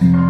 Mm-hmm.